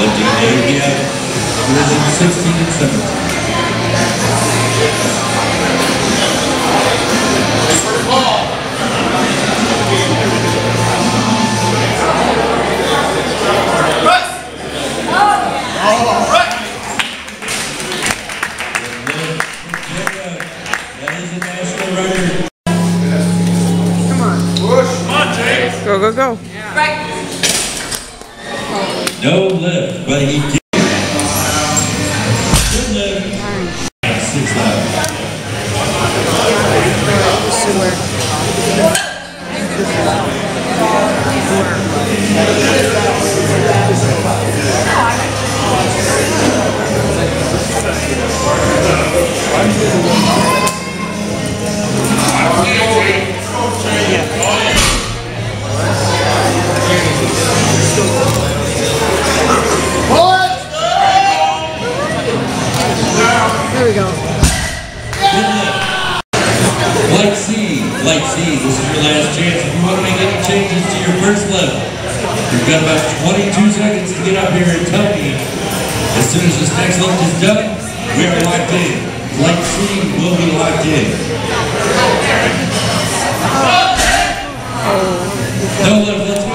Lifting area, division 16 and 17. That is a national record. Go, go, go. No lift, but he did. Good lift. Six left. C, Light C, this is your last chance. If you want to make any changes to your first level, you've got about 22 seconds to get up here and tell me. As soon as this next lift is done, we are locked in. Light C will be locked in. No go.